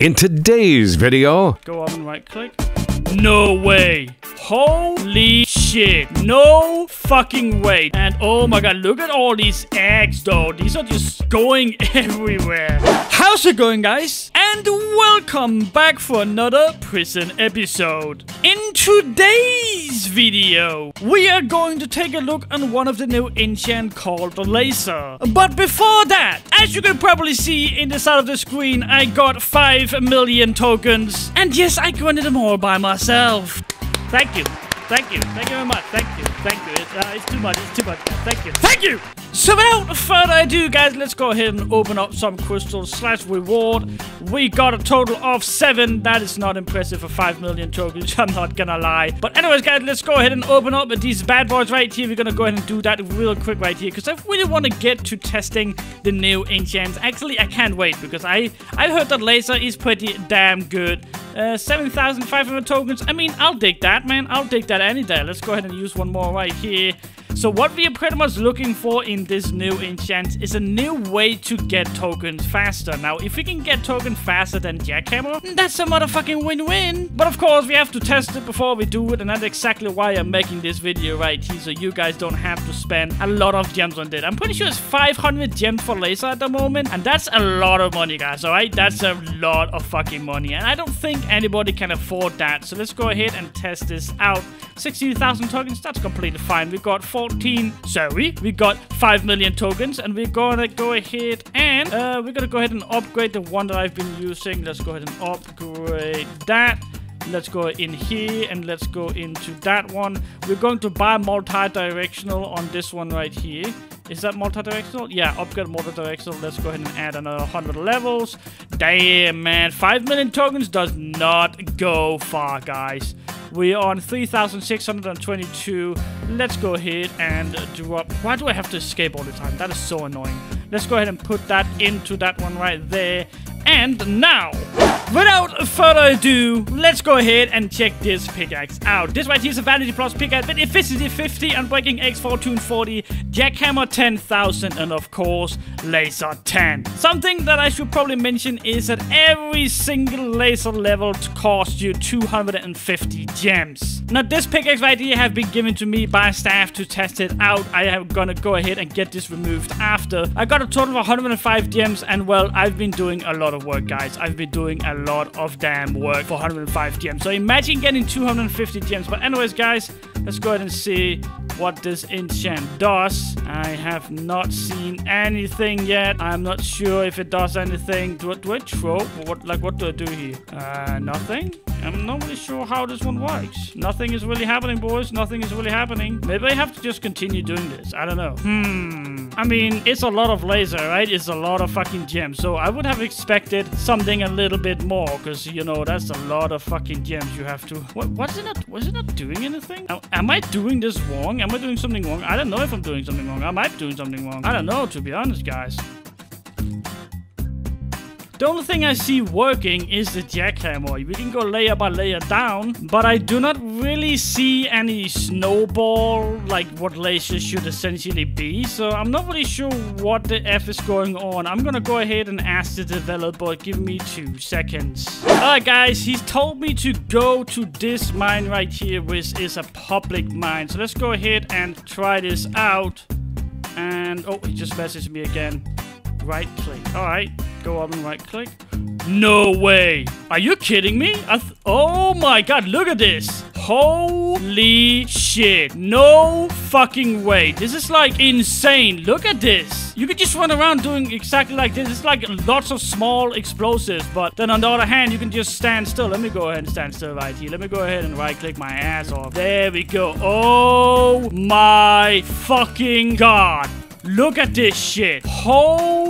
In today's video, Go up and right click. No way. Holy shit. No fucking way. And oh my god, look at all these eggs though. These are just going everywhere. How's it going guys? And welcome back for another prison episode. In today's video, we are going to take a look on one of the new enchant called the Laser. But before that, as you can probably see in the side of the screen, I got 5 million tokens. And yes, I granted them all by myself. Thank you. Thank you. Thank you very much. Thank you. Thank you. It's, uh, it's too much. It's too much. Thank you. Thank you. So without further ado, guys, let's go ahead and open up some crystals slash reward. We got a total of seven. That is not impressive for five million tokens. I'm not gonna lie. But anyways, guys, let's go ahead and open up these bad boys right here. We're gonna go ahead and do that real quick right here because I really want to get to testing the new enchants. Actually, I can't wait because I I heard that laser is pretty damn good. Uh, 7,500 tokens. I mean, I'll take that, man. I'll take that any day. Let's go ahead and use one more right here. So what we are pretty much looking for in this new enchant is a new way to get tokens faster. Now, if we can get tokens faster than Jackhammer, that's a motherfucking win-win. But of course, we have to test it before we do it, and that's exactly why I'm making this video right here, so you guys don't have to spend a lot of gems on it. I'm pretty sure it's 500 gems for laser at the moment, and that's a lot of money, guys, alright? That's a lot of fucking money, and I don't think anybody can afford that. So let's go ahead and test this out. 60,000 tokens, that's completely fine. We got 14, sorry, we got 5 million tokens, and we're gonna go ahead and, uh, we're gonna go ahead and upgrade the one that I've been using. Let's go ahead and upgrade that. Let's go in here and let's go into that one. We're going to buy multi-directional on this one right here. Is that multi-directional? Yeah, upgrade multi-directional. Let's go ahead and add another 100 levels. Damn, man. 5 million tokens does not go far, guys. We're on 3,622. Let's go ahead and drop... Why do I have to escape all the time? That is so annoying. Let's go ahead and put that into that one right there. And now, without further ado, let's go ahead and check this pickaxe out. This right here is a Vanity Plus pickaxe with Efficiency 50, Unbreaking X Fortune 40, Jackhammer 10,000, and of course, Laser 10. Something that I should probably mention is that every single laser level costs you 250 gems. Now, this pickaxe right here have been given to me by staff to test it out. I am gonna go ahead and get this removed after. I got a total of 105 gems, and well, I've been doing a lot of work, guys. I've been doing a lot of damn work for 105 gems. So imagine getting 250 gems. But anyways, guys, let's go ahead and see what this enchant does. I have not seen anything yet. I'm not sure if it does anything. Do, do I throw? What, like, what do I do here? Uh, nothing? I'm not really sure how this one works. Nothing is really happening, boys. Nothing is really happening. Maybe I have to just continue doing this. I don't know. Hmm. I mean, it's a lot of laser, right? It's a lot of fucking gems. So I would have expected something a little bit more, because you know that's a lot of fucking gems you have to. What? What's it not? Was it not doing anything? Am I doing this wrong? Am I doing something wrong? I don't know if I'm doing something wrong. I might be doing something wrong. I don't know, to be honest, guys. The only thing I see working is the jackhammer. We can go layer by layer down, but I do not really see any snowball like what lasers should essentially be. So I'm not really sure what the F is going on. I'm gonna go ahead and ask the developer. Give me two seconds. Alright guys, he's told me to go to this mine right here, which is a public mine. So let's go ahead and try this out. And oh, he just messaged me again. Right click. Alright, go up and right click. No way! Are you kidding me? Oh my god, look at this! Holy shit. No fucking way. This is like insane. Look at this. You could just run around doing exactly like this. It's like lots of small explosives, but then on the other hand, you can just stand still. Let me go ahead and stand still right here. Let me go ahead and right click my ass off. There we go. Oh my fucking god. Look at this shit. Holy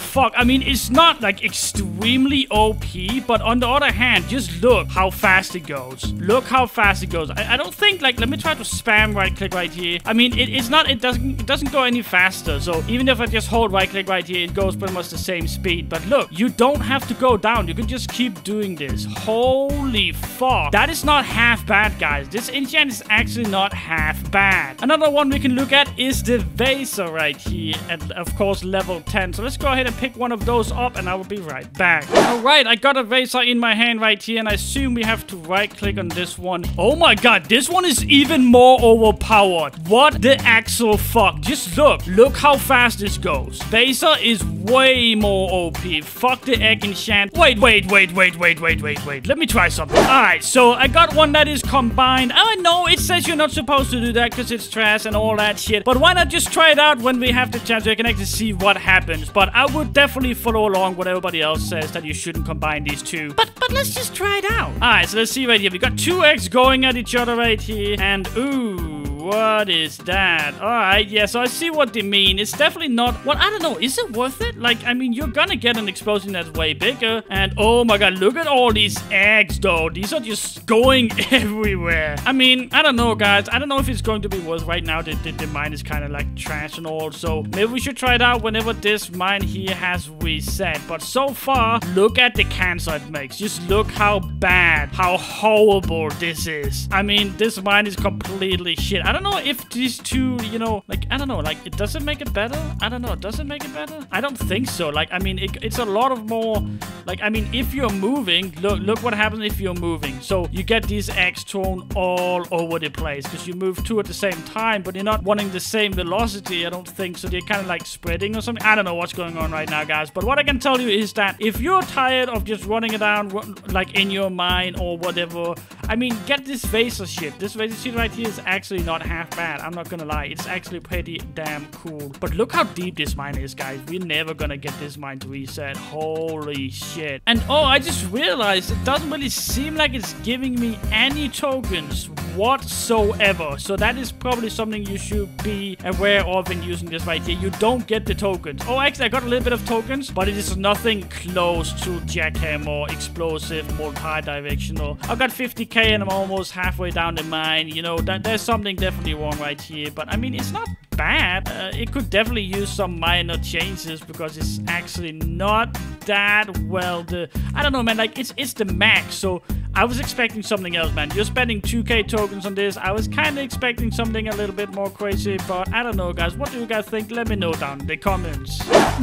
fuck. I mean, it's not like extremely OP, but on the other hand, just look how fast it goes. Look how fast it goes. I, I don't think, like, let me try to spam right click right here. I mean, it, it's not, it doesn't, it doesn't go any faster. So even if I just hold right click right here, it goes pretty much the same speed. But look, you don't have to go down. You can just keep doing this. Holy fuck. That is not half bad, guys. This enchant is actually not half bad. Another one we can look at is the Vaser right here. And of course, level 10. So let's go ahead and pick one of those up and I will be right back. Alright, I got a razor in my hand right here and I assume we have to right click on this one. Oh my god, this one is even more overpowered. What the actual fuck? Just look. Look how fast this goes. Vaser is way more OP. Fuck the egg enchant. Wait, wait, wait, wait, wait, wait, wait, wait. Let me try something. Alright, so I got one that is combined. I know it says you're not supposed to do that because it's trash and all that shit. But why not just try it out when we have the chance I can actually see what happens. But I would definitely follow along what everybody else says that you shouldn't combine these two. But but let's just try it out. Alright, so let's see right here. We got two eggs going at each other right here. And ooh. What is that? Alright, yeah, so I see what they mean. It's definitely not... Well, I don't know. Is it worth it? Like, I mean, you're gonna get an explosion that's way bigger. And, oh my god, look at all these eggs, though. These are just going everywhere. I mean, I don't know, guys. I don't know if it's going to be worth right now. The, the, the mine is kind of like trash and all. So, maybe we should try it out whenever this mine here has reset. But so far, look at the cancer it makes. Just look how bad, how horrible this is. I mean, this mine is completely shit. I don't know if these two, you know, like, I don't know, like, it doesn't make it better? I don't know, does it make it better? I don't think so. Like, I mean, it, it's a lot of more, like, I mean, if you're moving, look, look what happens if you're moving. So, you get these eggs thrown all over the place because you move two at the same time, but you're not wanting the same velocity, I don't think. So, they're kind of like spreading or something. I don't know what's going on right now, guys. But what I can tell you is that if you're tired of just running it down, like, in your mind or whatever, I mean, get this Vaser shit. This Vaser shit right here is actually not half bad. I'm not gonna lie. It's actually pretty damn cool. But look how deep this mine is, guys. We're never gonna get this mine to reset. Holy shit. And oh, I just realized it doesn't really seem like it's giving me any tokens whatsoever. So that is probably something you should be aware of when using this right here. You don't get the tokens. Oh, actually, I got a little bit of tokens, but it is nothing close to Jackhammer, Explosive, Multi-Directional. I got 50k and I'm almost halfway down the mine. You know, that there's something definitely wrong right here. But I mean, it's not bad. Uh, it could definitely use some minor changes because it's actually not that well. The I don't know, man. Like it's it's the max, so I was expecting something else, man. You're spending 2k tokens on this. I was kind of expecting something a little bit more crazy, but I don't know, guys. What do you guys think? Let me know down in the comments.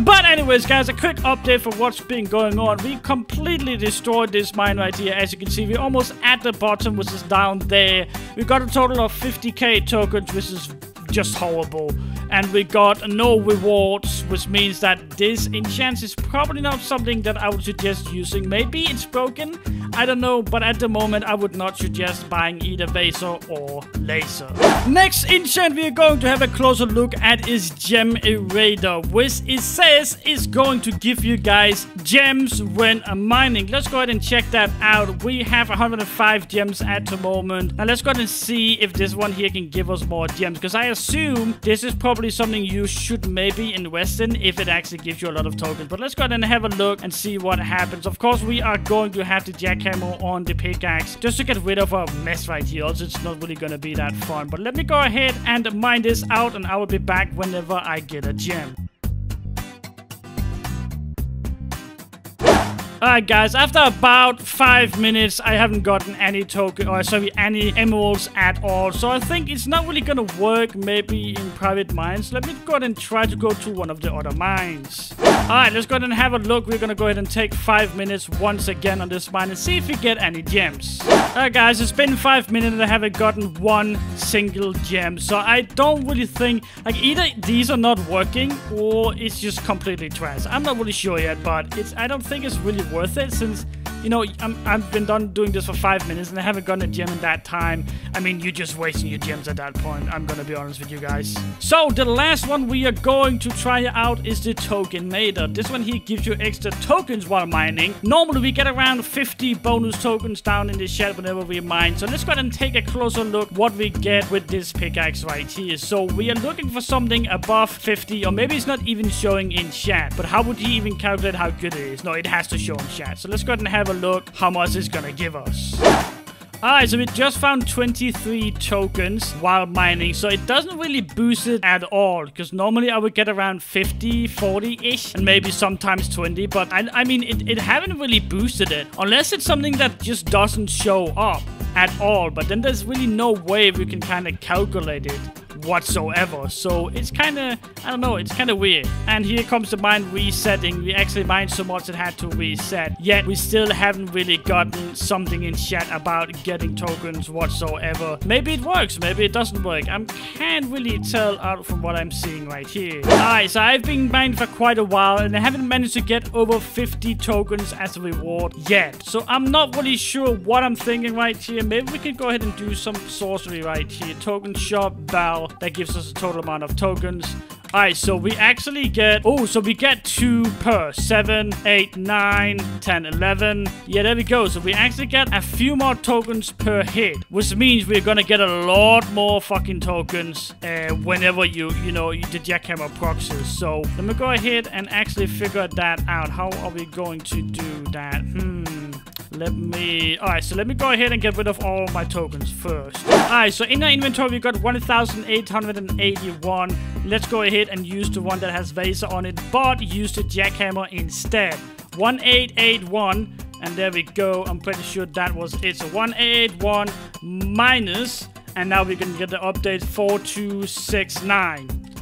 But anyways, guys, a quick update for what's been going on. We completely destroyed this mine right here. As you can see, we're almost at the bottom, which is down there. We got a total of 50k tokens, which is just horrible. And we got no rewards, which means that this enchant is probably not something that I would suggest using. Maybe it's broken, I don't know, but at the moment I would not suggest buying either Vaser or Laser. Next enchant we are going to have a closer look at is Geminator, which it says is going to give you guys gems when mining. Let's go ahead and check that out. We have 105 gems at the moment. Now let's go ahead and see if this one here can give us more gems, because I assume this is probably something you should maybe invest in if it actually gives you a lot of tokens. But let's go ahead and have a look and see what happens. Of course, we are going to have the jackhammer on the pickaxe just to get rid of our mess right here. Also, it's not really to be that fun. But let me go ahead and mine this out and I will be back whenever I get a gem. Alright guys, after about 5 minutes, I haven't gotten any token, or sorry, any emeralds at all. So I think it's not really gonna work maybe in private mines. Let me go ahead and try to go to one of the other mines. Alright, let's go ahead and have a look. We're gonna go ahead and take 5 minutes once again on this mine and see if we get any gems. Alright guys, it's been 5 minutes and I haven't gotten one single gem. So I don't really think, like either these are not working or it's just completely trash. I'm not really sure yet, but it's I don't think it's really worth it since you know, i have been done doing this for five minutes and I haven't gotten a gem in that time. I mean, you're just wasting your gems at that point. I'm gonna be honest with you guys. So, the last one we are going to try out is the Token Tokenator. This one here gives you extra tokens while mining. Normally, we get around 50 bonus tokens down in the shed whenever we mine. So, let's go ahead and take a closer look what we get with this pickaxe right here. So, we are looking for something above 50, or maybe it's not even showing in chat. But how would you even calculate how good it is? No, it has to show in chat. So, let's go ahead and have a look how much it's gonna give us. Alright, so we just found 23 tokens while mining, so it doesn't really boost it at all, because normally I would get around 50, 40-ish, and maybe sometimes 20, but I, I mean, it, it haven't really boosted it, unless it's something that just doesn't show up at all, but then there's really no way we can kind of calculate it whatsoever. So it's kind of, I don't know, it's kind of weird. And here comes the mine resetting. We actually mined so much it had to reset. Yet we still haven't really gotten something in chat about getting tokens whatsoever. Maybe it works, maybe it doesn't work. I can't really tell out from what I'm seeing right here. Alright, so I've been mining for quite a while and I haven't managed to get over 50 tokens as a reward yet. So I'm not really sure what I'm thinking right here. Maybe we can go ahead and do some sorcery right here. Token shop bell that gives us a total amount of tokens. Alright, so we actually get... Oh, so we get two per. 7, 8, 9, 10, 11. Yeah, there we go. So we actually get a few more tokens per hit. Which means we're gonna get a lot more fucking tokens uh, whenever you, you know, you the jackhammer proxies. So let me go ahead and actually figure that out. How are we going to do that? Hmm... Let me... Alright, so let me go ahead and get rid of all my tokens first. Alright, so in our inventory we got 1,881. Let's go ahead and use the one that has Vaser on it, but use the jackhammer instead. 1881. And there we go. I'm pretty sure that was it. So 1881 minus... And now we can get the update 4269.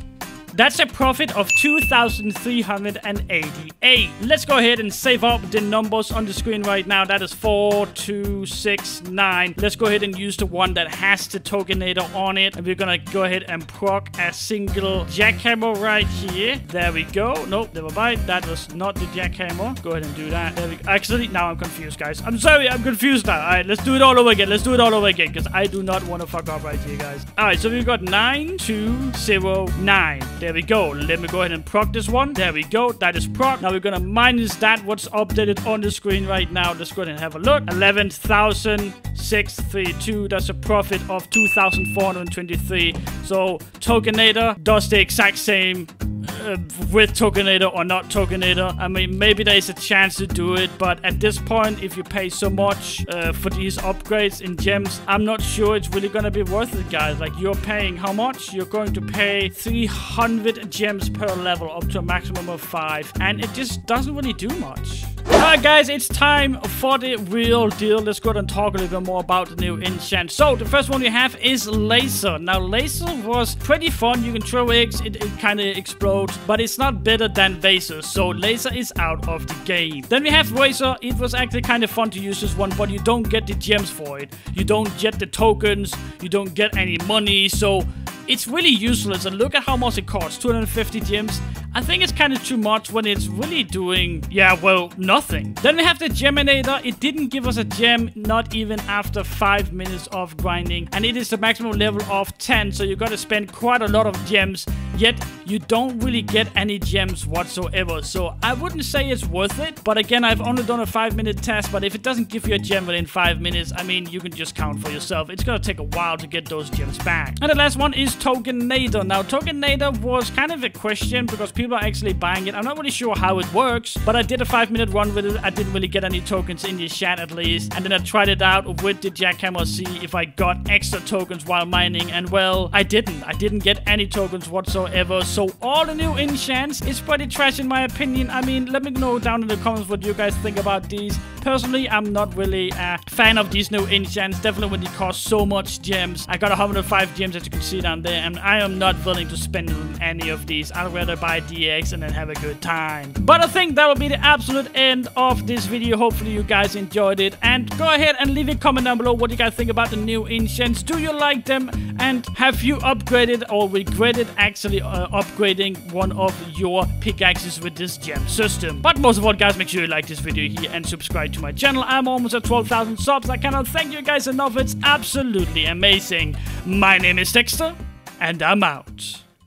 That's a profit of 2,388. Let's go ahead and save up the numbers on the screen right now. That is 4269. Let's go ahead and use the one that has the tokenator on it. And we're gonna go ahead and proc a single jackhammer right here. There we go. Nope, never mind. That was not the jackhammer. Go ahead and do that. There we go. Actually, now I'm confused, guys. I'm sorry, I'm confused now. Alright, let's do it all over again. Let's do it all over again. Because I do not want to fuck up right here, guys. Alright, so we've got 9209. There we go. Let me go ahead and proc this one. There we go. That is proc. Now we're gonna minus that what's updated on the screen right now. Let's go ahead and have a look. 11,632. That's a profit of 2,423. So Tokenator does the exact same uh, with Tokenator or not Tokenator. I mean, maybe there's a chance to do it, but at this point, if you pay so much uh, for these upgrades in gems, I'm not sure it's really gonna be worth it, guys. Like, you're paying how much? You're going to pay 300 gems per level up to a maximum of 5, and it just doesn't really do much. Alright guys, it's time for the real deal. Let's go and talk a little bit more about the new enchant. So, the first one we have is Laser. Now, Laser was pretty fun. You can throw eggs, it, it kind of explodes, but it's not better than Vaser. So, Laser is out of the game. Then we have Razor. It was actually kind of fun to use this one, but you don't get the gems for it. You don't get the tokens. You don't get any money. So, it's really useless and look at how much it costs. 250 gems I think it's kind of too much when it's really doing, yeah, well, nothing. Then we have the Geminator. It didn't give us a gem, not even after 5 minutes of grinding. And it is the maximum level of 10, so you gotta spend quite a lot of gems. Yet, you don't really get any gems whatsoever. So, I wouldn't say it's worth it. But again, I've only done a 5 minute test, but if it doesn't give you a gem within 5 minutes, I mean, you can just count for yourself. It's gonna take a while to get those gems back. And the last one is Tokenator. Now, Tokenator was kind of a question because people people are actually buying it. I'm not really sure how it works, but I did a five minute run with it. I didn't really get any tokens in the chat at least. And then I tried it out with the jackhammer, see if I got extra tokens while mining. And well, I didn't. I didn't get any tokens whatsoever. So all the new enchants is pretty trash in my opinion. I mean, let me know down in the comments what you guys think about these. Personally, I'm not really a fan of these new enchants. Definitely when they cost so much gems. I got 105 gems as you can see down there. And I am not willing to spend any of these. I'd rather buy And then have a good time. But I think that will be the absolute end of this video. Hopefully you guys enjoyed it. And go ahead and leave a comment down below what you guys think about the new enchants. Do you like them? And have you upgraded or regretted actually uh, upgrading one of your pickaxes with this gem system? But most of all, guys, make sure you like this video here and subscribe to my channel. I'm almost at 12,000 subs. I cannot thank you guys enough. It's absolutely amazing. My name is Dexter, and I'm out.